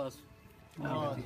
Posso. Posso.